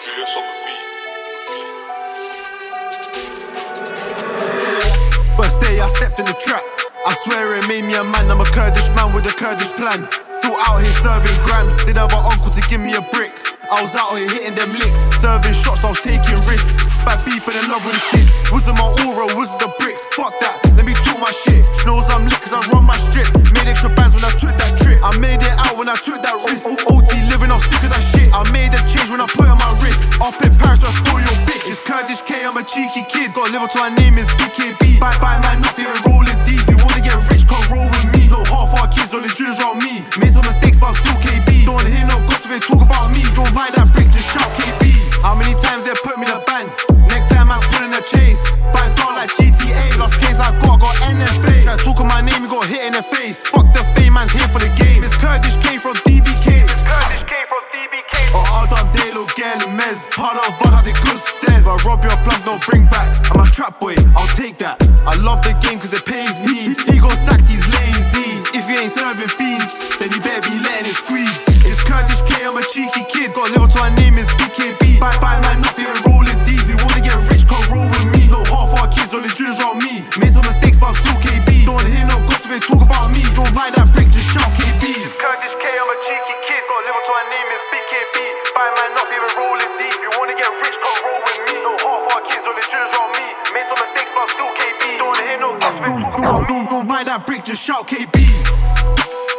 On the beat. First day I stepped in the trap. I swear it made me a man. I'm a Kurdish man with a Kurdish plan. Still out here serving grams. Didn't have an uncle to give me a brick. I was out here hitting them licks, serving shots, I was taking risks. Bad beef and in love with the kid. Wasn't my aura, was the bricks. Fuck that, let me talk my shit. She knows I'm lit cause I run my strip. Made extra bands when I took that trip. I made it out when I took that risk. OT living, I'm sick of that shit. I made cheeky kid. Got a liver to my name is BKB. Bye bye, man, nothing, rolling deep. You wanna get rich, come roll with me. No half our kids, all the juniors around me. Made some mistakes, but I'm still KB. Don't wanna hear no gossip, they talk about me. Don't ride that brick, just shout KB. How many times they put me in the ban? Next time I'm pulling a chase. Bands not like GTA. Lost case I got, got NFA. Try talking my name, you got hit in the face. Fuck the fame, man's here for the game. It's Kurdish K from DBK. It's Kurdish K from DBK. Oh, Adam Dalo, Gale, Mez. Part of what are the good stead. If I rob your plug, no bring back. I'm a trap boy, I'll take that. I love the game cause it pays me. He gon' sack these lazy. If he ain't serving fiends, then he better be letting it squeeze. It's Kurdish K, I'm a cheeky ride that brick, just shout KB.